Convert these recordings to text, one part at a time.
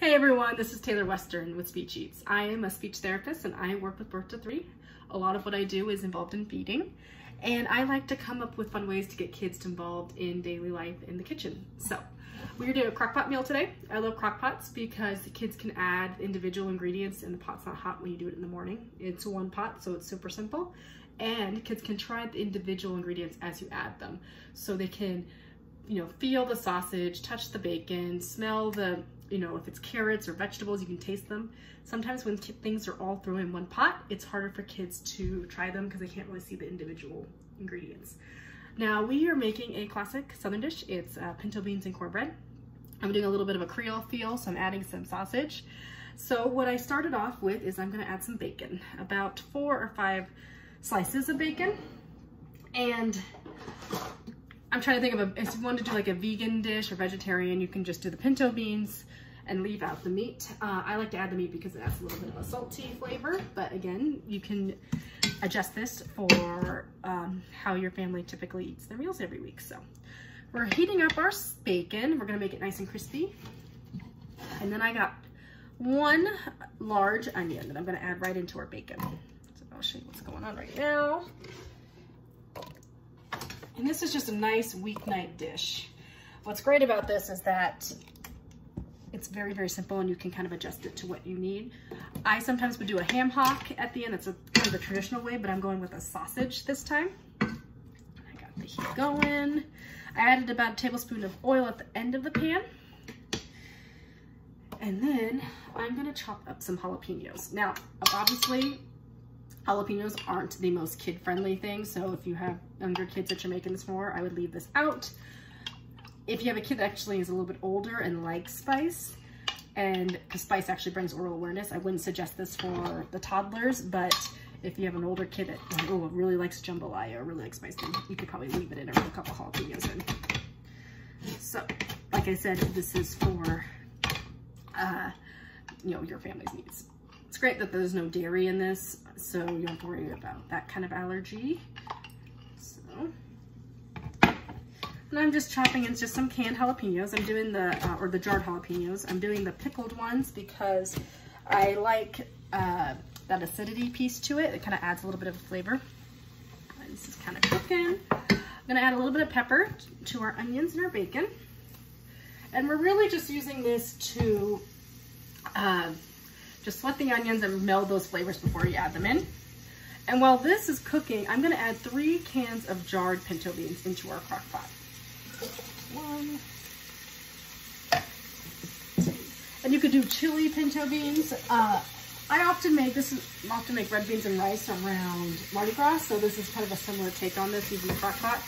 Hey everyone, this is Taylor Western with Speech Eats. I am a speech therapist and I work with birth to three. A lot of what I do is involved in feeding and I like to come up with fun ways to get kids involved in daily life in the kitchen. So we're doing a crock pot meal today. I love crock pots because the kids can add individual ingredients and the pot's not hot when you do it in the morning. It's one pot so it's super simple and kids can try the individual ingredients as you add them so they can you know, feel the sausage, touch the bacon, smell the you know, if it's carrots or vegetables, you can taste them. Sometimes when things are all thrown in one pot, it's harder for kids to try them because they can't really see the individual ingredients. Now we are making a classic Southern dish. It's uh, pinto beans and cornbread. I'm doing a little bit of a Creole feel, so I'm adding some sausage. So what I started off with is I'm gonna add some bacon, about four or five slices of bacon. And I'm trying to think of a, if you want to do like a vegan dish or vegetarian, you can just do the pinto beans, and leave out the meat. Uh, I like to add the meat because it adds a little bit of a salty flavor, but again, you can adjust this for um, how your family typically eats their meals every week. So we're heating up our bacon. We're gonna make it nice and crispy. And then I got one large onion that I'm gonna add right into our bacon. So I'll show you what's going on right now. And this is just a nice weeknight dish. What's great about this is that it's very, very simple and you can kind of adjust it to what you need. I sometimes would do a ham hock at the end. That's a, kind of the traditional way, but I'm going with a sausage this time. I got the heat going. I added about a tablespoon of oil at the end of the pan. And then I'm gonna chop up some jalapenos. Now, obviously, jalapenos aren't the most kid-friendly thing, so if you have younger kids that you're making this for, I would leave this out if you have a kid that actually is a little bit older and likes spice, and because spice actually brings oral awareness, I wouldn't suggest this for the toddlers, but if you have an older kid that oh, really likes jambalaya or really likes spice, then you could probably leave it in or put a couple jalapenos in. So, like I said, this is for, uh, you know, your family's needs. Great that there's no dairy in this, so you don't have to worry about that kind of allergy. So, and I'm just chopping in just some canned jalapenos. I'm doing the, uh, or the jarred jalapenos. I'm doing the pickled ones because I like uh, that acidity piece to it. It kind of adds a little bit of flavor. This is kind of cooking. I'm gonna add a little bit of pepper to our onions and our bacon. And we're really just using this to uh, just let the onions and meld those flavors before you add them in. And while this is cooking, I'm gonna add three cans of jarred pinto beans into our crock pot. One. And you could do chili pinto beans. Uh, I often make, this is, often make red beans and rice around Mardi Gras, so this is kind of a similar take on this using the crock pot.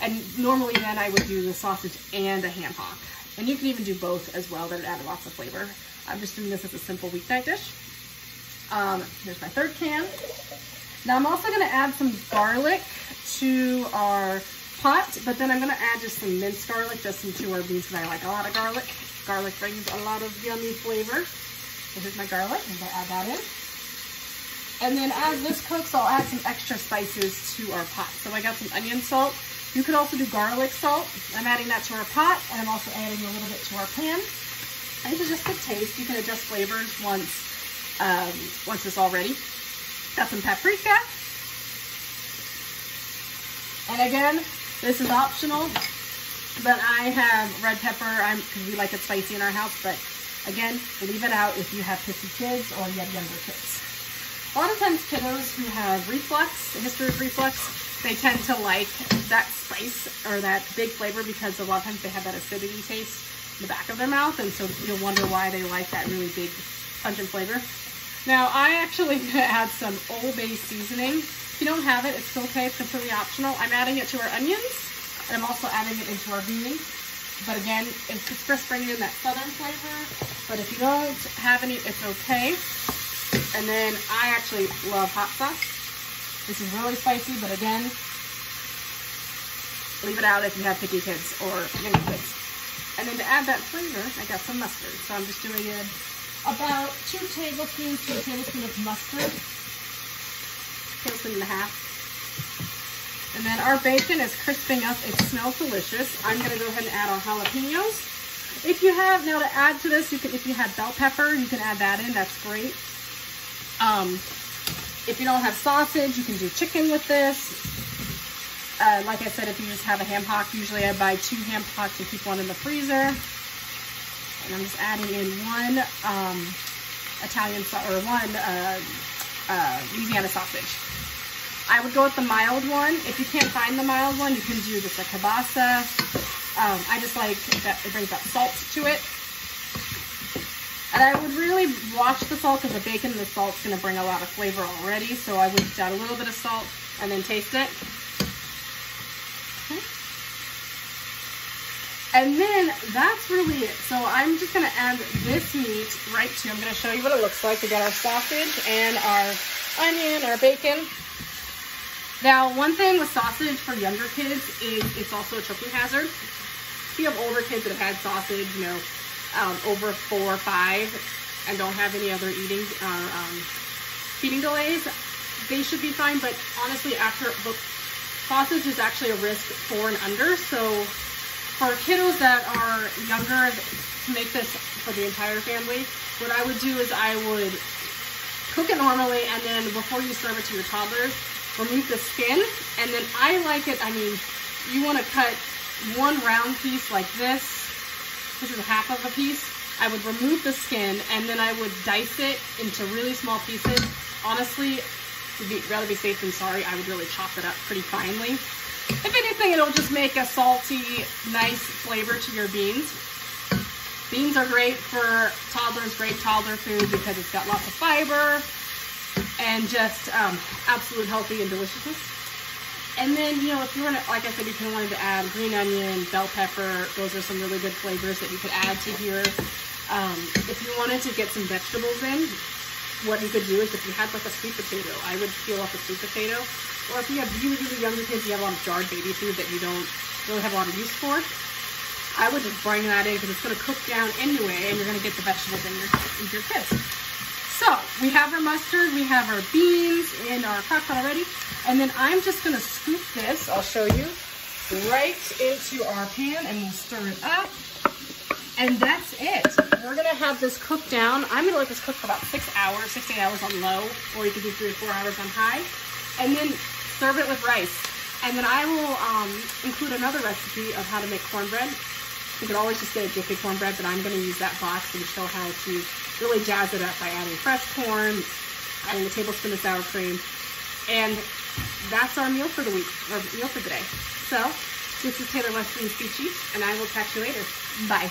And normally then I would do the sausage and a ham hock. And you can even do both as well, that would add lots of flavor. I'm just doing this as a simple weeknight dish. Um, here's my third can. Now I'm also gonna add some garlic to our pot, but then I'm gonna add just some minced garlic just into our beans because I like a lot of garlic. Garlic brings a lot of yummy flavor. So here's my garlic, I'm gonna add that in. And then as this cooks, I'll add some extra spices to our pot. So I got some onion salt. You could also do garlic salt. I'm adding that to our pot, and I'm also adding a little bit to our pan. And this is just a taste. You can adjust flavors once, um, once it's all ready. Got some paprika. And again, this is optional, but I have red pepper I'm, because we like it spicy in our house, but again, leave it out if you have picky kids or you have younger kids. A lot of times kiddos who have reflux, the history of reflux, they tend to like that spice or that big flavor because a lot of times they have that acidity taste in the back of their mouth, and so you'll wonder why they like that really big pungent flavor. Now, I actually add some Old Bay seasoning if you don't have it, it's okay. It's completely optional. I'm adding it to our onions, and I'm also adding it into our beans. But again, it's just bringing in that southern flavor. But if you don't have any, it's okay. And then I actually love hot sauce. This is really spicy, but again, leave it out if you have picky kids or young kids. And then to add that flavor, I got some mustard. So I'm just doing it about two tablespoons to a tablespoon of mustard tablespoon and a half. And then our bacon is crisping up. It smells delicious. I'm going to go ahead and add our jalapenos. If you have, now to add to this, you can, if you have bell pepper, you can add that in, that's great. Um, if you don't have sausage, you can do chicken with this. Uh, like I said, if you just have a ham hock, usually I buy two ham hocks and keep one in the freezer. And I'm just adding in one um, Italian, or one uh, uh, Louisiana sausage. I would go with the mild one. If you can't find the mild one, you can do just a kielbasa. Um, I just like that it brings that salt to it. And I would really watch the salt because the bacon and the salt's going to bring a lot of flavor already. So I would just add a little bit of salt and then taste it. Okay. And then that's really it. So I'm just going to add this meat right to, I'm going to show you what it looks like. We got our sausage and our onion, our bacon. Now, one thing with sausage for younger kids is it's also a choking hazard. If you have older kids that have had sausage, you know, um, over four or five and don't have any other eating or uh, um, feeding delays, they should be fine. But honestly, after the sausage is actually a risk four and under. So for kiddos that are younger, to make this for the entire family, what I would do is I would cook it normally and then before you serve it to your toddlers, remove the skin, and then I like it, I mean, you want to cut one round piece like this. This is half of a piece. I would remove the skin, and then I would dice it into really small pieces. Honestly, be, rather be safe than sorry, I would really chop it up pretty finely. If anything, it'll just make a salty, nice flavor to your beans. Beans are great for toddlers, great toddler food because it's got lots of fiber, and just um, absolute healthy and deliciousness. And then, you know, if you want to, like I said, if you wanted to add green onion, bell pepper. Those are some really good flavors that you could add to here. Um, if you wanted to get some vegetables in, what you could do is if you had like a sweet potato, I would peel off a sweet potato. Or if you have really, really younger kids, you have a lot of jarred baby food that you don't really have a lot of use for. I would just bring that in because it's going to cook down anyway, and you're going to get the vegetables in your, in your kids. So we have our mustard, we have our beans in our crock pot already. And then I'm just gonna scoop this, I'll show you, right into our pan and we'll stir it up. And that's it. We're gonna have this cook down. I'm gonna let this cook for about six hours, six, eight hours on low, or you could do three or four hours on high. And then serve it with rice. And then I will um, include another recipe of how to make cornbread. You could always just get a Jiffy cornbread, but I'm gonna use that box and show how to really jazz it up by adding fresh corn, adding a tablespoon of sour cream, and that's our meal for the week, or meal for the day. So, this is Taylor Western Speech Eats, and I will catch you later. Bye.